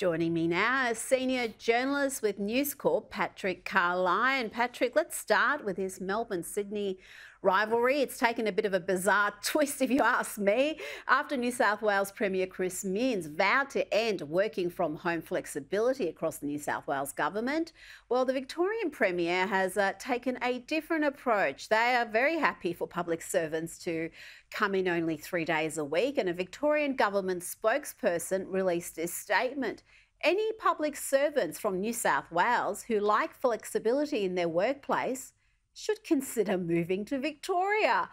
Joining me now is senior journalist with News Corp, Patrick Carlyon. Patrick, let's start with his Melbourne Sydney rivalry. It's taken a bit of a bizarre twist, if you ask me, after New South Wales Premier Chris Minns vowed to end working from home flexibility across the New South Wales government. Well, the Victorian Premier has uh, taken a different approach. They are very happy for public servants to come in only three days a week, and a Victorian government spokesperson released this statement. Any public servants from New South Wales who like flexibility in their workplace should consider moving to Victoria.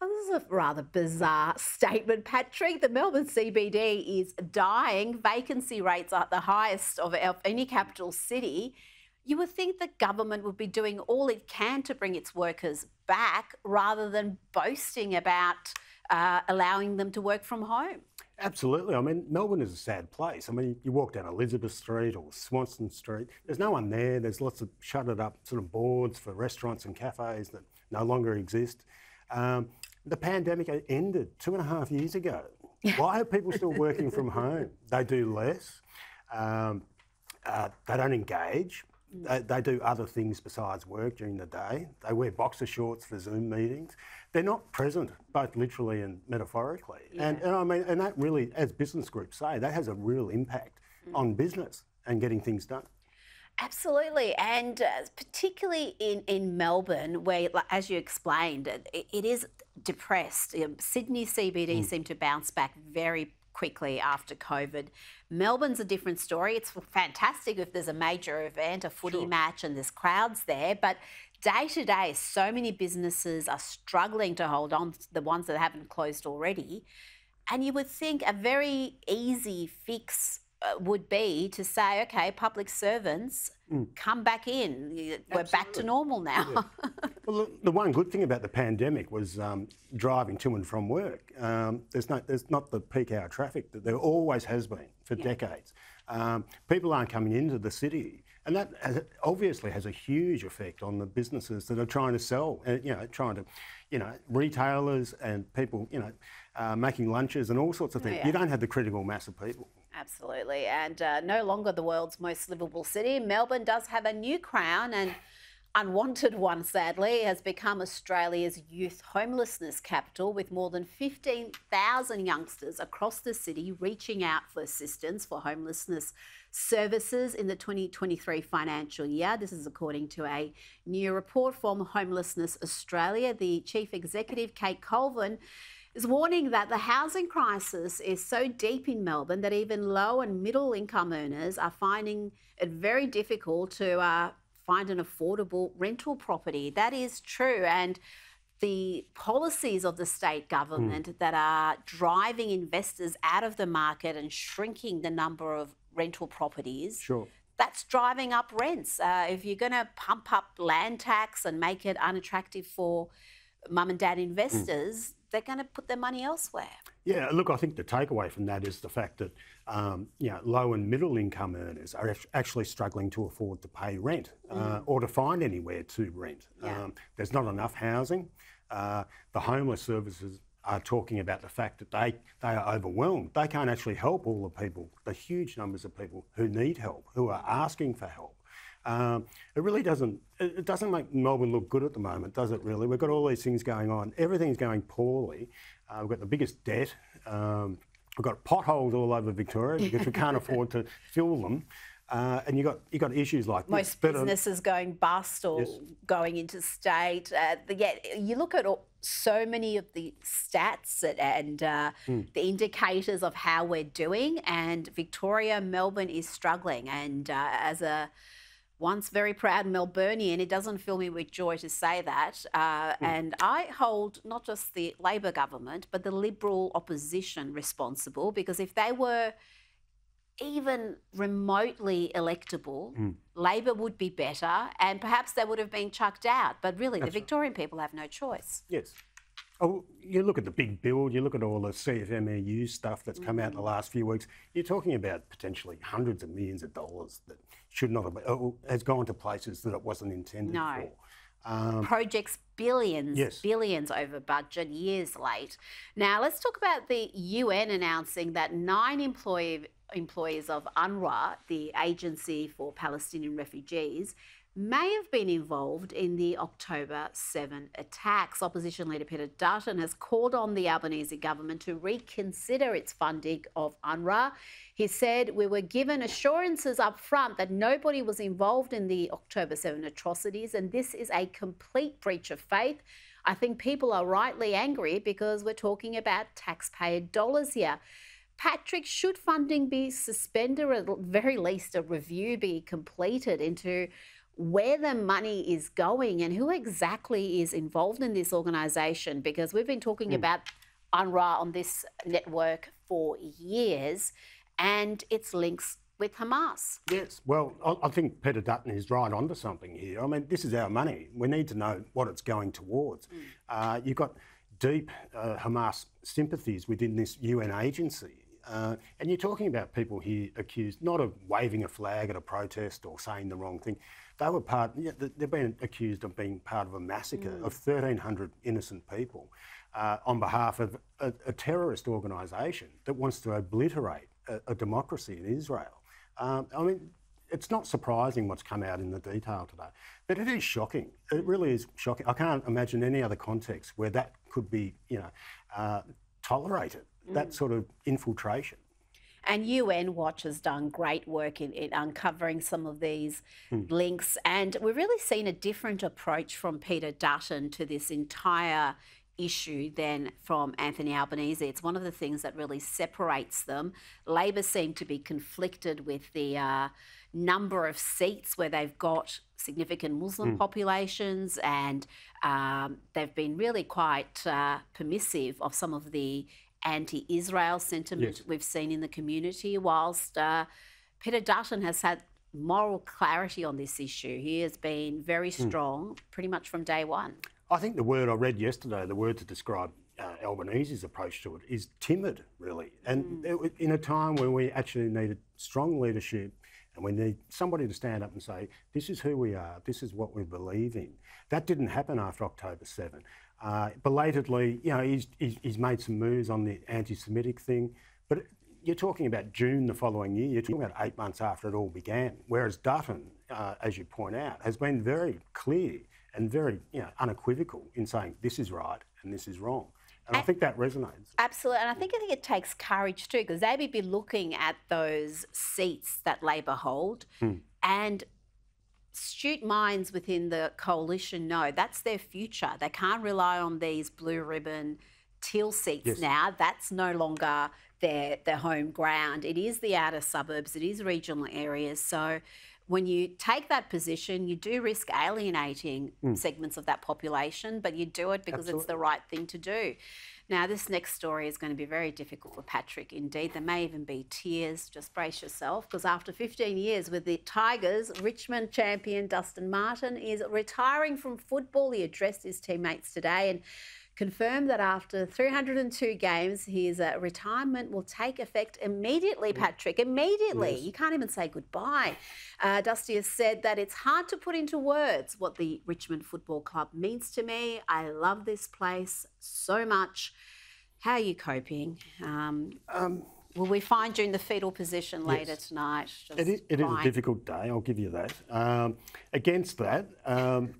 this is a rather bizarre statement, Patrick. The Melbourne CBD is dying. Vacancy rates are the highest of any capital city. You would think the government would be doing all it can to bring its workers back rather than boasting about uh, allowing them to work from home. Absolutely. I mean, Melbourne is a sad place. I mean, you walk down Elizabeth Street or Swanston Street, there's no one there. There's lots of shuttered up sort of boards for restaurants and cafes that no longer exist. Um, the pandemic ended two and a half years ago. Why are people still working from home? They do less. Um, uh, they don't engage. They, they, do other things besides work during the day. They wear boxer shorts for Zoom meetings they're not present, both literally and metaphorically. Yeah. And, and I mean, and that really, as business groups say, that has a real impact mm. on business and getting things done. Absolutely, and uh, particularly in, in Melbourne, where, like, as you explained, it, it is depressed. Um, Sydney CBD mm. seemed to bounce back very quickly after COVID. Melbourne's a different story. It's fantastic if there's a major event, a footy sure. match, and there's crowds there, but day to day, so many businesses are struggling to hold on, to the ones that haven't closed already. And you would think a very easy fix would be to say, okay, public servants, mm. come back in. We're Absolutely. back to normal now. Yeah. well, look, the one good thing about the pandemic was um, driving to and from work. Um, there's, no, there's not the peak hour traffic that there always has been for yeah. decades. Um, people aren't coming into the city. And that has, obviously has a huge effect on the businesses that are trying to sell, uh, you know, trying to, you know, retailers and people, you know, uh, making lunches and all sorts of things. Oh, yeah. You don't have the critical mass of people. Absolutely. And uh, no longer the world's most livable city, Melbourne does have a new crown and unwanted one, sadly, has become Australia's youth homelessness capital, with more than 15,000 youngsters across the city reaching out for assistance for homelessness services in the 2023 financial year. This is according to a new report from Homelessness Australia. The chief executive, Kate Colvin, is warning that the housing crisis is so deep in Melbourne that even low and middle income earners are finding it very difficult to uh, find an affordable rental property. That is true. And the policies of the state government mm. that are driving investors out of the market and shrinking the number of rental properties. Sure. That's driving up rents. Uh, if you're going to pump up land tax and make it unattractive for mum and dad investors, mm. They're going to put their money elsewhere. Yeah, look, I think the takeaway from that is the fact that um, you know, low and middle income earners are actually struggling to afford to pay rent uh, mm. or to find anywhere to rent. Yeah. Um, there's not enough housing. Uh, the homeless services are talking about the fact that they, they are overwhelmed. They can't actually help all the people, the huge numbers of people who need help, who are asking for help. Um, it really doesn't. It doesn't make Melbourne look good at the moment, does it? Really, we've got all these things going on. Everything's going poorly. Uh, we've got the biggest debt. Um, we've got potholes all over Victoria because we can't afford to fill them. Uh, and you got you got issues like most this. businesses going bust or yes. going into state. Uh, yet you look at all, so many of the stats and uh, mm. the indicators of how we're doing, and Victoria, Melbourne is struggling. And uh, as a once very proud Melburnian, it doesn't fill me with joy to say that. Uh, mm. And I hold not just the Labor government, but the Liberal opposition responsible because if they were even remotely electable, mm. Labor would be better and perhaps they would have been chucked out. But really, That's the Victorian right. people have no choice. Yes. Oh, you look at the big build, you look at all the CFMEU stuff that's come out in the mm. last few weeks, you're talking about potentially hundreds of millions of dollars that should not have been, oh, has gone to places that it wasn't intended no. for. Um, Projects billions, yes. billions over budget, years late. Now, let's talk about the UN announcing that nine employee, employees of UNRWA, the Agency for Palestinian Refugees, may have been involved in the October 7 attacks. Opposition leader Peter Dutton has called on the Albanese government to reconsider its funding of UNRWA. He said, We were given assurances up front that nobody was involved in the October 7 atrocities, and this is a complete breach of faith. I think people are rightly angry because we're talking about taxpayer dollars here. Patrick, should funding be suspended or at the very least a review be completed into where the money is going and who exactly is involved in this organisation because we've been talking mm. about UNRWA on this network for years and its links with Hamas. Yes, well, I think Peter Dutton is right onto something here. I mean, this is our money. We need to know what it's going towards. Mm. Uh, you've got deep uh, Hamas sympathies within this UN agency. Uh, and you're talking about people here accused not of waving a flag at a protest or saying the wrong thing. They were part, yeah, they've been accused of being part of a massacre mm. of 1,300 innocent people uh, on behalf of a, a terrorist organisation that wants to obliterate a, a democracy in Israel. Um, I mean, it's not surprising what's come out in the detail today, but it is shocking. It really is shocking. I can't imagine any other context where that could be, you know, uh, tolerated. Mm. That sort of infiltration. And UN Watch has done great work in, in uncovering some of these mm. links. And we've really seen a different approach from Peter Dutton to this entire issue than from Anthony Albanese. It's one of the things that really separates them. Labor seem to be conflicted with the uh, number of seats where they've got significant Muslim mm. populations, and um, they've been really quite uh, permissive of some of the anti Israel sentiment yes. we've seen in the community, whilst uh, Peter Dutton has had moral clarity on this issue. He has been very hmm. strong mm. pretty much from day one. I think the word I read yesterday, the word to describe uh, Albanese's approach to it is timid, really. And mm. in a time when we actually needed strong leadership and we need somebody to stand up and say, this is who we are, this is what we believe in. That didn't happen after October 7. Uh, belatedly, you know, he's, he's, he's, made some moves on the anti-Semitic thing, but you're talking about June the following year. You're talking about eight months after it all began. Whereas Dutton, uh, as you point out, has been very clear and very you know, unequivocal in saying this is right and this is wrong. And, I think that resonates. Absolutely. And I think I think it takes courage too, because they would be looking at those seats that Labor hold hmm. and astute minds within the coalition know that's their future. They can't rely on these blue ribbon teal seats yes. now. That's no longer their their home ground. It is the outer suburbs. It is regional areas. So when you take that position, you do risk alienating mm. segments of that population, but you do it because Absolutely. it's the right thing to do. Now, this next story is going to be very difficult for Patrick indeed. There may even be tears. Just brace yourself because after 15 years with the Tigers, Richmond champion Dustin Martin is retiring from football. He addressed his teammates today and confirmed that after 302 games, his uh, retirement will take effect immediately, Patrick. Immediately. Yes. You can't even say goodbye. Uh, Dusty has said that it's hard to put into words what the Richmond Football Club means to me. I love this place so much. How are you coping? Um, um, will we find you in the fetal position later yes. tonight? It is, it is, a difficult day, I'll give you that. Um, against that, um,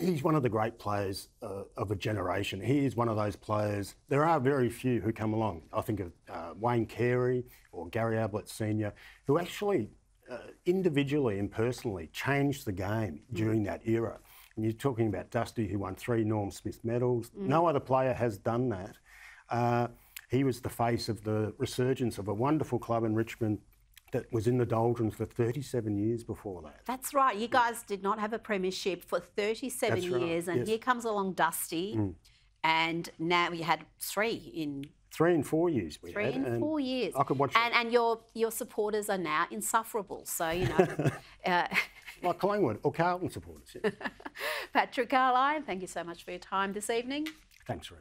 he's one of the great players uh, of a generation. He is one of those players. There are very few who come along. I think of uh, Wayne Carey or Gary Ablett Senior, who actually uh, individually and personally changed the game mm. during that era. And you're talking about Dusty, who won three Norm Smith medals. Mm. No other player has done that. Uh, he was the face of the resurgence of a wonderful club in Richmond that was in the doldrums for 37 years before that. That's right. You guys did not have a premiership for 37 That's years, right. and yes. here comes along Dusty, mm. and now you had three in. Three and four years we Three had. and four years. I could watch. And, and your your supporters are now insufferable. So you know. uh, like Collingwood or Carlton supporters. Patrick Carlyon, thank you so much for your time this evening. Thanks, Rose.